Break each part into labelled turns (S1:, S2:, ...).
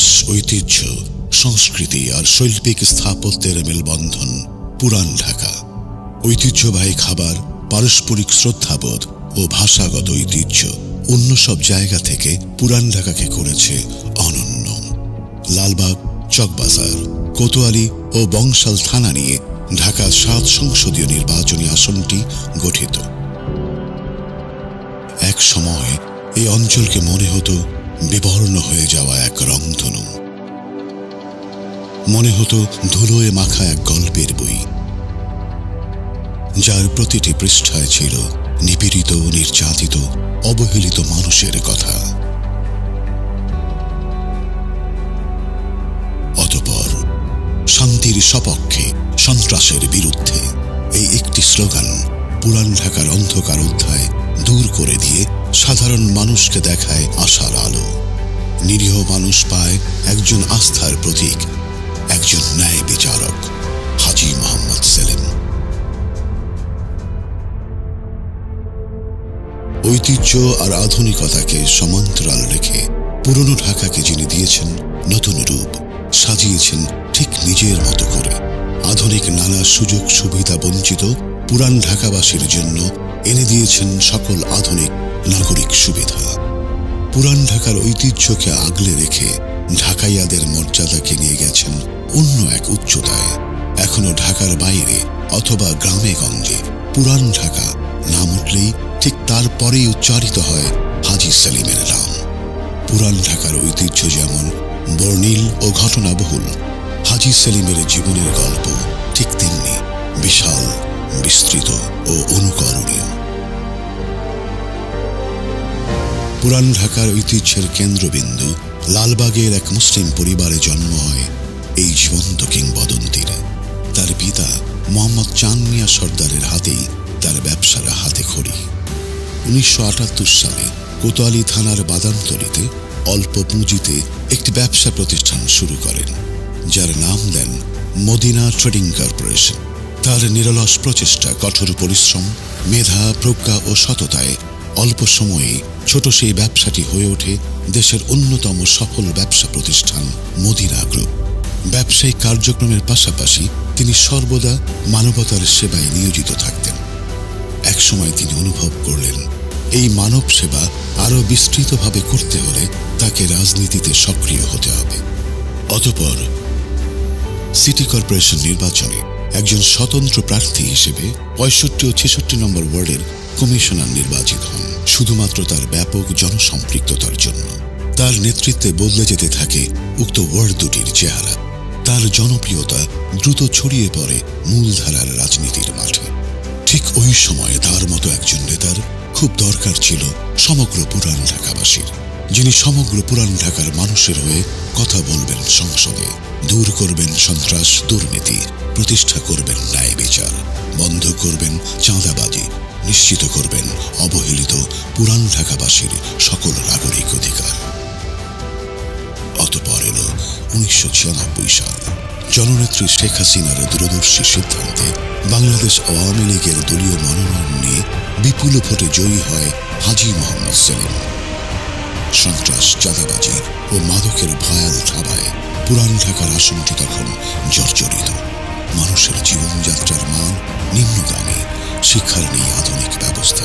S1: ইতিহাস, ঐতিহ্য, সংস্কৃতি আর শৈল্পিক স্থাপত্যের মেলবন্ধন পুরান ঢাকা। ঐতিহ্যবাহী খাবার, পারস্পরিক শ্রদ্ধাবোধ ও ভাষাগত ঐতিহ্য অন্য সব জায়গা থেকে পুরান ঢাকাকে করেছে অনন্য। লালবাগ, চকবাজার, কোতোয়ালি ও বংশাল থানা নিয়ে ঢাকা সাত সংসদীয় নির্বাচনী আসনটি গঠিত। এক সময় এই অঞ্চলকে মনে হতো বিবর্ণ হয়ে যাওয়া এক রংধনু। মনে হতো ধুলোয় মাখা এক গল্পের বই। যার প্রতিটি পৃষ্ঠায় ছিল নিপীড়িত, নির্যাতিত, অবহেলিত মানুষের কথা। অতপর শান্তির সপক্ষে সন্ত্রাসের বিরুদ্ধে এই একটি স্লোগান পুরান ঢাকার অন্ধকার অধ্যায় দূর করে দিয়ে সাধারণ মানুষকে দেখায় আশার আলো। নিরীহ মানুষ পায় একজন আস্থার প্রতীক, একজন ন্যায় বিচারক, হাজি মোহাম্মদ সেলিম। ঐতিহ্য আর আধুনিকতাকে সমান্তরাল রেখে পুরনো ঢাকাকে যিনি দিয়েছেন, নতুন রূপ সাজিয়েছেন ঠিক নিজের মতো করে। আধুনিক নানা সুযোগ সুবিধা বঞ্চিত পুরান ঢাকাবাসীর জন্য এনে দিয়েছেন সকল আধুনিক নাগরিক সুবিধা। পুরান ঢাকার ঐতিহ্যকে আগলে রেখে ঢাকাইয়াদের মর্যাদাকে নিয়ে গেছেন অন্য এক উচ্চতায়। এখনও ঢাকার বাইরে অথবা গ্রামে গঞ্জে পুরান ঢাকা নাম উঠলেই ঠিক তারপরেই উচ্চারিত হয় হাজি সেলিমের নাম। পুরান ঢাকার ঐতিহ্য যেমন বর্ণিল ও ঘটনাবহুল, হাজি সেলিমের জীবনের গল্প ঠিক তেমনি বিশাল, বিস্তৃত ও অনুকরণীয়। পুরান ঢাকার ঐতিহ্যের কেন্দ্রবিন্দু লালবাগের এক মুসলিম পরিবারে জন্ম হয় এই জীবন্ত কিংবদন্তির। তার পিতা মোহাম্মদ চান মিয়া সর্দারের হাতেই তার ব্যবসার হাতে খড়ি। উনিশশো আটাত্তর সালে কোতোয়ালি থানার বাদামতলিতে অল্প পুঁজিতে একটি ব্যবসা প্রতিষ্ঠান শুরু করেন, যার নাম দেন মদিনা ট্রেডিং কর্পোরেশন। তার নিরলস প্রচেষ্টা, কঠোর পরিশ্রম, মেধা, প্রজ্ঞা ও সততায় অল্প সময়ে ছোট সেই ব্যবসাটি হয়ে ওঠে দেশের অন্যতম সফল ব্যবসা প্রতিষ্ঠান মদিনা গ্রুপ। ব্যবসায়িক কার্যক্রমের পাশাপাশি তিনি সর্বদা মানবতার সেবায় নিয়োজিত থাকতেন। একসময় তিনি অনুভব করলেন, এই মানব সেবা আরও বিস্তৃতভাবে করতে হলে তাকে রাজনীতিতে সক্রিয় হতে হবে। অতপর সিটি কর্পোরেশন নির্বাচনে একজন স্বতন্ত্র প্রার্থী হিসেবে পঁয়ষট্টি ও ছেষট্টি নম্বর ওয়ার্ডের কমিশনার নির্বাচিত হন। শুধুমাত্র তার ব্যাপক জনসম্পৃক্ততার জন্য। তার নেতৃত্বে বদলে যেতে থাকে উক্ত ওয়ার্ড দুটির চেহারা। তার জনপ্রিয়তা দ্রুত ছড়িয়ে পড়ে মূলধারার রাজনীতির মাঠে। ঠিক ওই সময়ে তার মতো একজন নেতার খুব দরকার ছিল সমগ্র পুরান ঢাকাবাসীর। যিনি সমগ্র পুরান ঢাকার মানুষের হয়ে কথা বলবেন সংসদে, দূর করবেন সন্ত্রাস দুর্নীতি, প্রতিষ্ঠা করবেন ন্যায় বিচার, বন্ধ করবেন চাঁদাবাজি নিশ্চিত করবেন অবহেলিত পুরান ঢাকাবাসীর সকল নাগরিক অধিকার। অতপর এলো উনিশশো সাল। জননেত্রী শেখ হাসিনার দূরদর্শী সিদ্ধান্তে বাংলাদেশ আওয়ামী লীগের দলীয় মনোনয়ন নিয়ে বিপুল ভোটে জয়ী হয় হাজি মোহাম্মদ সেলিম। সন্ত্রাস, চাঁদাবাজি ও মাদকের ভয়াল থাবায় পুরান ঢাকার আসনটি তখন জর্জরিত। মানুষের জীবনযাত্রার মান নিম্নগামী। শিক্ষার নেই আধুনিক ব্যবস্থা।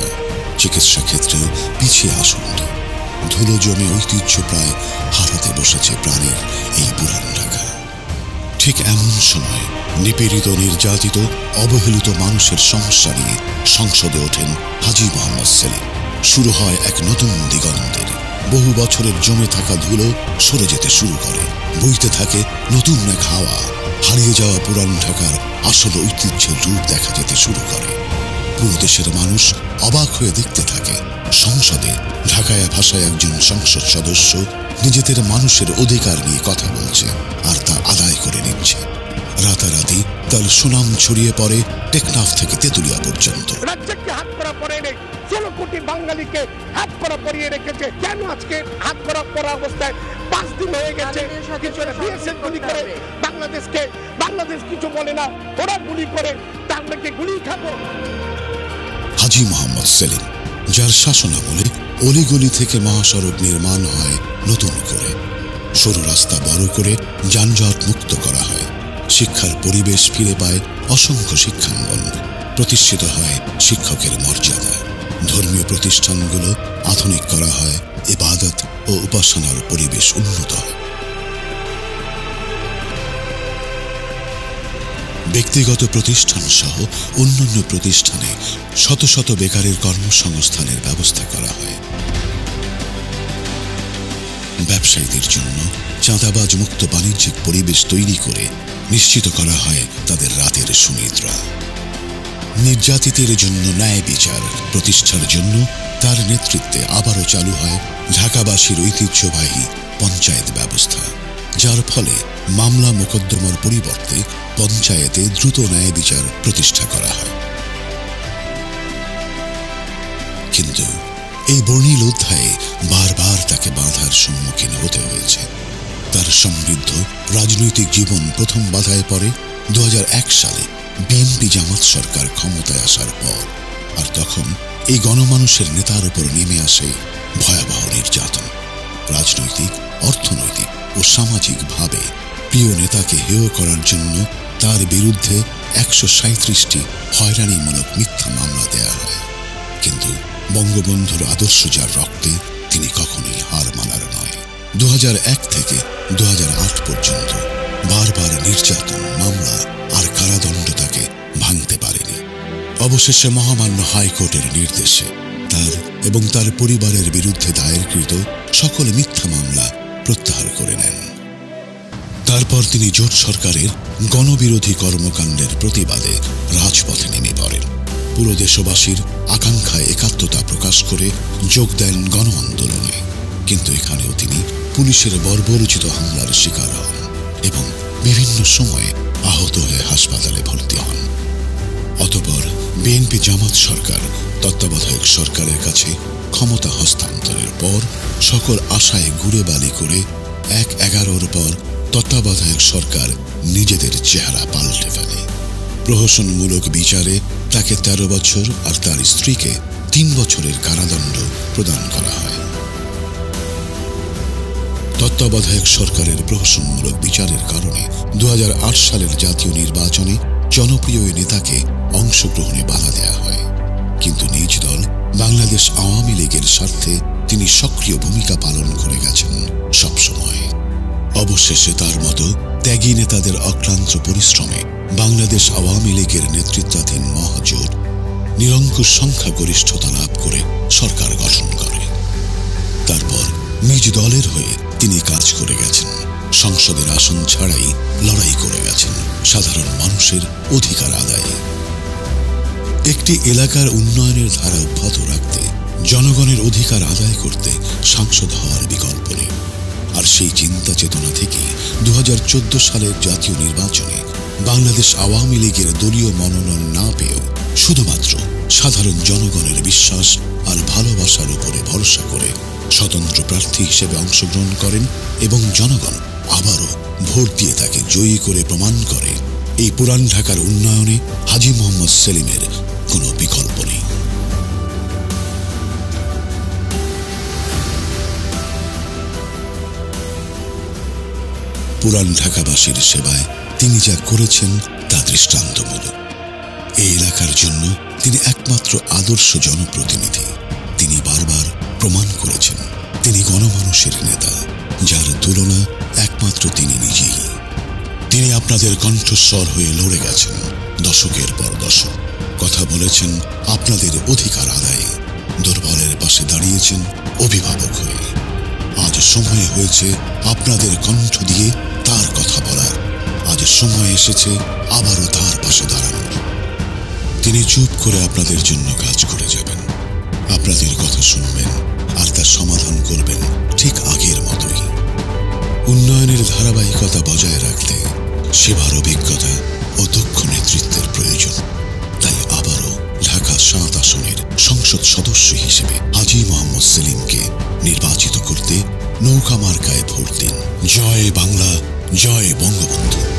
S1: চিকিৎসা ক্ষেত্রেও পিছিয়ে আসনটি ধুলো জমে ঐতিহ্য প্রায় হারাতে বসেছে প্রাণের এই পুরান ঢাকা। ঠিক এমন সময় নিপীড়িত, নির্যাতিত, অবহেলিত মানুষের সমস্যা নিয়ে সংসদে ওঠেন হাজি মোহাম্মদ সেলিম। শুরু হয় এক নতুন দিগন্তের। বহু বছরের জমে থাকা ধুলো সরে যেতে শুরু করে। বইতে থাকে নতুন এক হাওয়া। হারিয়ে যাওয়া পুরান ঢাকার আসল ঐতিহ্যের রূপ দেখা যেতে শুরু করে। পুরো দেশের মানুষ অবাক হয়ে দেখতে থাকে। সংসদে ঢাকায় ভাষায় একজন সংসদ সদস্য নিজেদের মানুষের অধিকার নিয়ে কথা বলছে আর তা আদায় করে নিচ্ছে। রাতারাতি তার সুনাম ছড়িয়ে পড়ে টেকনাফ থেকে তেতুলিয়া পর্যন্ত।
S2: ষোলো কোটি বাঙালিকে হাত করা পরিয়ে রেখেছে। কেন আজকে হাত করা পরা অবস্থায় পাঁচ দিন হয়ে গেছে? বিএসএফ গুলি করে বাংলাদেশকে বাংলাদেশ কিছু বলে না। ওরা গুলি করে তা আমরা কি গুলি খাব?
S1: হাজি মোহাম্মদ সেলিম, যার শাসনামলে অলিগলি থেকে মহাসড়ক নির্মাণ হয় নতুন করে। সরু রাস্তা বড় করে যানজট মুক্ত করা হয়। শিক্ষার পরিবেশ ফিরে পায় অসংখ্য শিক্ষাঙ্গন। প্রতিষ্ঠিত হয় শিক্ষকের মর্যাদা। ধর্মীয় প্রতিষ্ঠানগুলো আধুনিক করা হয়, ইবাদত ও উপাসনার পরিবেশ উন্নত হয়। ব্যক্তিগত প্রতিষ্ঠান সহ অন্যান্য প্রতিষ্ঠানে শত শত বেকারের কর্মসংস্থানের ব্যবস্থা করা হয়। ব্যবসায়ীদের জন্য চাঁদাবাজ মুক্ত বাণিজ্যিক পরিবেশ তৈরি করে নিশ্চিত করা হয় তাদের রাতের সুনিদ্রা নির্যাতিতের জন্য ন্যায় বিচার প্রতিষ্ঠার জন্য তার নেতৃত্বে আবারও চালু হয় ঢাকাবাসীর ঐতিহ্যবাহী পঞ্চায়েত ব্যবস্থা। যার ফলে মামলা মোকদ্দমার পরিবর্তে পঞ্চায়েতে দ্রুত ন্যায় বিচার প্রতিষ্ঠা করা হয়। কিন্তু এই বর্ণিল অধ্যায়ে বারবার তাকে বাধার সম্মুখীন হতে হয়েছে। তার সমৃদ্ধ রাজনৈতিক জীবন প্রথম বাধায় পড়ে দু হাজার এক সালে বিএনপি জামাত সরকার ক্ষমতায় আসার পর, আর তখন এই গণমানুষের নেতার উপর নেমে আসে ভয়াবহ নির্যাতন। রাজনৈতিক, অর্থনৈতিক ও সামাজিকভাবে প্রিয় নেতাকে হেয় করার জন্য তার বিরুদ্ধে একশো সাঁত্রিশটি হয়রানিমূলক মিথ্যা মামলা দেয়া হয়। কিন্তু বঙ্গবন্ধুর আদর্শ যার রক্তে তিনি কখনোই হার মানার নয়। দু থেকে দু পর্যন্ত বারবার নির্যাতন, মামলা আর কারাদণ্ড তাকে ভাঙতে পারেনি। অবশেষে মহামান্য হাইকোর্টের নির্দেশে তার এবং তার পরিবারের বিরুদ্ধে দায়েরকৃত সকল মিথ্যা মামলা প্রত্যাহার করে নেন। তারপর তিনি জোট সরকারের গণবিরোধী কর্মকাণ্ডের প্রতিবাদে রাজপথে নেমে পড়েন। পুরো দেশবাসীর আকাঙ্ক্ষায় একাত্মতা প্রকাশ করে যোগ দেন গণ আন্দোলনে কিন্তু এখানেও তিনি পুলিশের বর্বরোচিত হামলার শিকার হন এবং বিভিন্ন সময়ে আহত হয়ে হাসপাতালে ভর্তি হন। অতপর বিএনপি জামাত সরকার, তত্ত্বাবধায়ক সরকারের কাছে ক্ষমতা হস্তান্তরের পর সকল আশায় ঘুরে বালি করে এক এগারোর পর তত্ত্বাবধায়ক সরকার নিজেদের চেহারা পাল্টে ফেলে। প্রহসনমূলক বিচারে তাকে ১৩ বছর আর তার স্ত্রীকে তিন বছরের কারাদণ্ড প্রদান করা হয়। তত্ত্বাবধায়ক সরকারের প্রহসনমূলক বিচারের কারণে দু হাজার আট সালের জাতীয় নির্বাচনে জনপ্রিয় এই নেতাকে অংশগ্রহণে বাধা দেয়া হয়। কিন্তু নিজ দল বাংলাদেশ আওয়ামী লীগের স্বার্থে তিনি সক্রিয় ভূমিকা পালন করে গেছেন সবসময়। অবশেষে তার মতো ত্যাগী নেতাদের অক্লান্ত পরিশ্রমে বাংলাদেশ আওয়ামী লীগের নেতৃত্বাধীন মহাজোট নিরঙ্কুশ সংখ্যাগরিষ্ঠতা লাভ করে সরকার গঠন করে। তারপর নিজ দলের হয়ে তিনি কাজ করে গেছেন। সংসদের আসন ছাড়াই লড়াই করে গেছেন সাধারণ মানুষের অধিকার আদায়ে। একটি এলাকার উন্নয়নের ধারা অব্যাহত রাখতে, জনগণের অধিকার আদায় করতে সাংসদ হওয়ার বিকল্প নেই। আর সেই চিন্তা চেতনা থেকে দু হাজার চোদ্দ সালের জাতীয় নির্বাচনে বাংলাদেশ আওয়ামী লীগের দলীয় মনোনয়ন না পেয়েও শুধুমাত্র সাধারণ জনগণের বিশ্বাস আর ভালোবাসার উপরে ভরসা করে স্বতন্ত্র প্রার্থী হিসেবে অংশগ্রহণ করেন এবং জনগণ আবারও ভোট দিয়ে তাকে জয়ী করে প্রমাণ করে। এই পুরান ঢাকার উন্নয়নে হাজি মোহাম্মদ সেলিমের কোনো বিকল্প নেই। পুরান ঢাকাবাসীর সেবায় তিনি যা করেছেন, তা দৃষ্টান্তমূলক। এই এলাকার জন্য তিনি একমাত্র আদর্শ জনপ্রতিনিধি। তিনি বারবার প্রমাণ করেছেন, তিনি গণমানুষের নেতা। যার তুলনা একমাত্র তিনি নিজেই। তিনি আপনাদের কণ্ঠস্বর হয়ে লড়ে গেছেন, দশকের পর দশক। কথা বলেছেন আপনাদের অধিকার আদায়ে। দুর্বলের পাশে দাঁড়িয়েছেন অভিভাবক হয়ে। আজ সময় হয়েছে আপনাদের কণ্ঠ দিয়ে তার কথা বলার। আজ সময় এসেছে আবারও তার পাশে দাঁড়ানোর। তিনি চুপ করে আপনাদের জন্য কাজ করে যাবেন। আপনাদের কথা শুনবেন আর তার সমাধান করবেন ঠিক আগের মতোই। উন্নয়নের ধারাবাহিকতা বজায় রাখতে সেবার অভিজ্ঞতা ও দক্ষ নেতৃত্বের প্রয়োজন। তাই আবারও ঢাকা সাত আসনের সংসদ সদস্য হিসেবে হাজি মোহাম্মদ সেলিমকে নির্বাচিত করতে নৌকা মার্কায় ভোট দিন। জয় বাংলা, জয় বঙ্গবন্ধু।